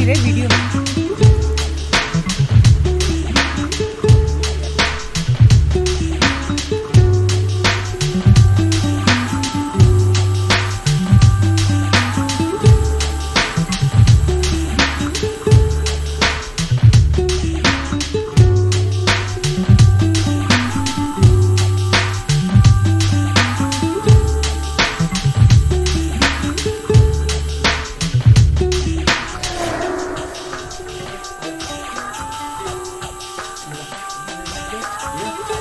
बादल उड़ते जा रहे हैं लेकिन वो दिख नहीं रहे वीडियो में Woo!